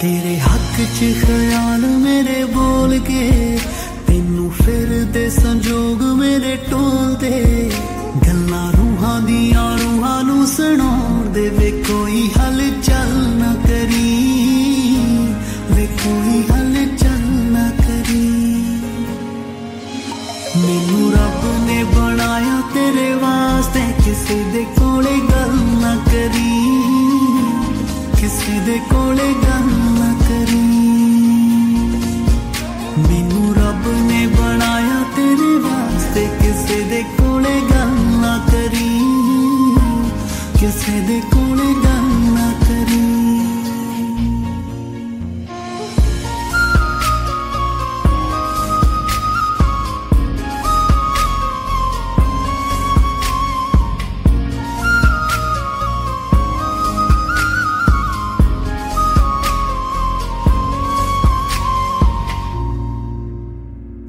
ਤੇਰੇ ਹੱਕ 'ਚ ਖਿਆਲ ਮੇਰੇ ਬੋਲ ਕੇ, ਤੈਨੂੰ ਫਿਰਦੇ ਸੰਜੋਗ ਮੇਰੇ ਟੋਲਦੇ ਗੱਲਾਂ ਰੂਹਾਂ ਦੀਆਂ ਰੂਹਾਂ ਨੂੰ ਸੁਣਾਉਣ ਦੇ ਵੇ, ਕੋਈ ਹਲ ਚੱਲ ਨਾ ਕਰੀ। ਵੇ, ਕੋਈ ਹਲ ਚੱਲ ਨਾ ਕਰੀ। ਮੈਨੂੰ ਰੱਬ ਨੇ ਬਣਾਇਆ ਤੇਰੇ ਵਾਸਤੇ, ਕਿਸੇ ਦੇ ਕੋਲੇ ਗੱਲ ਨਾ ਕਰੀ। ਕਿਸੇ ਦੇ ਕੋਲੇ ਵਾਸਤੇ ਕਿਸੇ ਦੇ ਕੋਲੇ ਗੱਲ ਨਾ ਕਰੀ ਕਿਸੇ ਦੇ ਕੋਲੇ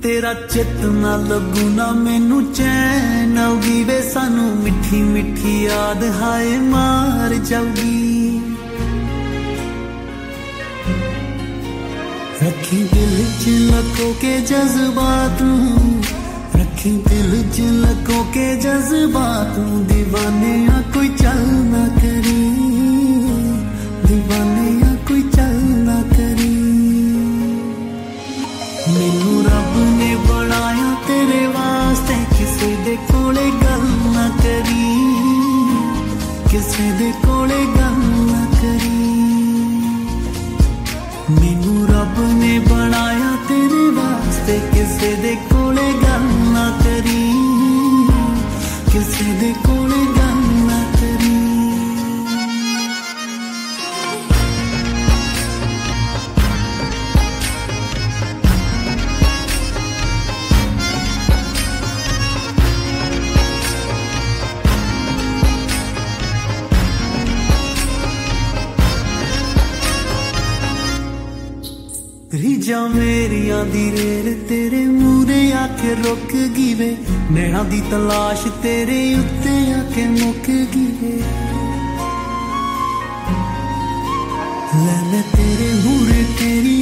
ਤੇਰਾ ਚਿੱਤ ਨਾ ਲੱਗੂ, ਨਾ ਮੈਨੂੰ ਚੈਨ ਆਉਗੀ ਵੇ, ਸਾਨੂੰ ਮਿੱਠੀ ਮਿੱਠੀ ਯਾਦ ਹਾਏ ਮਾਰ ਜਾਊਗੀ। ਰੱਖੀ ਦਿਲ ਚ ਲਕੋ ਕੇ ਜਜ਼ਬਾਤ ਨੂੰ, ਰੱਖੀ ਦਿਲ ਚ ਲਕੋ ਕੇ ਜਜ਼ਬਾਤ ਨੂੰ دیਵਾਨੇ ਕੋਈ ਚੱਲ ਨਾ ਕਰੀ। ਕਿਸੇ ਦੇ ਕੋਲੇ ਗੱਲ ਨਾ ਕਰੀ। ਮੈਨੂੰ ਰੱਬ ਨੇ ਬਣਾਇਆ ਤੇਰੇ ਵਾਸਤੇ ਕਿਸੇ ਦੇ ਕੋਲੇ ਗੱਲ ਨਾ ਕਰੀ। ਕਿਸੇ ਦੇ ਕੋਲੇ ਰੀਜਾਂ ਮੇਰੀਆਂ ਦੀ ਰੇਲ ਤੇਰੇ ਮੂਰੇ ਆ ਕੇ ਰੁਕ ਗਈ ਵੇ ਨੈਣਾ ਦੀ ਤਲਾਸ਼ ਤੇਰੇ ਉੱਤੇ ਆ ਕੇ ਮੁੱਕ ਗਈ ਵੇ ਲੈ ਮੈਂ ਤੇਰੇ ਮੂਰੇ ਤੇਰੀ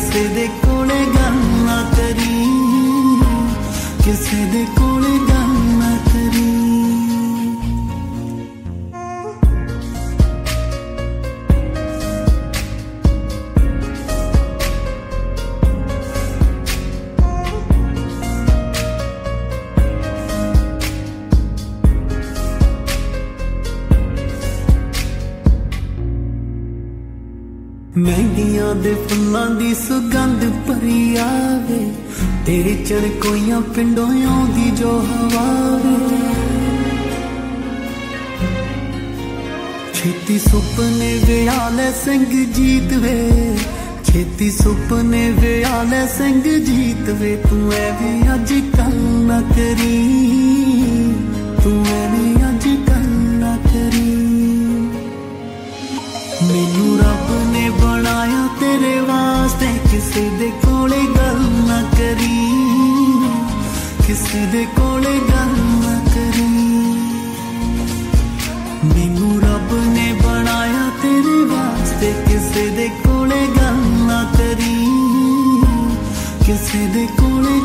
කෙසෙදෙ කුණ ගන්න අතරින් කෙසෙදෙ කුණ ਮਹਿੰਦੀਆਂ ਦੇ ਫੁੱਲਾਂ ਦੀ ਸੁਗੰਧ ਭਰੀ ਆਵੇ। ਤੇਰੇ ਚੜ ਕੋਈਆਂ ਪਿੰਡੋਂ ਆਉਂਦੀ ਜੋ ਹਵਾ ਵੇ। ਛੇਤੀ ਸੁਪਨੇ ਵਿਆਲੇ ਸਿੰਘ ਜੀਤ ਵੇ। ਛੇਤੀ ਸੁਪਨੇ ਵਿਆਲੇ ਸਿੰਘ ਜੀਤ ਵੇ। ਤੂੰ ਐਵੇਂ ਅੱਜ ਕੱਲ ਨਾ ਕਰੀ। ਤੂੰ ਐਵੇਂ ਵਾਸਤੇ ਕਿਸੇ ਦੇ ਕੋਲੇ ਗੱਲ ਨਾ ਕਰੀ। ਕਿਸੇ ਦੇ ਕੋਲੇ ਗੱਲ ਨਾ ਕਰੀ। ਮੈਨੂੰ ਰੱਬ ਨੇ ਬਣਾਇਆ ਤੇਰੇ ਵਾਸਤੇ ਕਿਸੇ ਦੇ ਕੋਲੇ ਗੱਲ ਨਾ ਕਰੀ। ਕਿਸੇ ਦੇ ਕੋਲੇ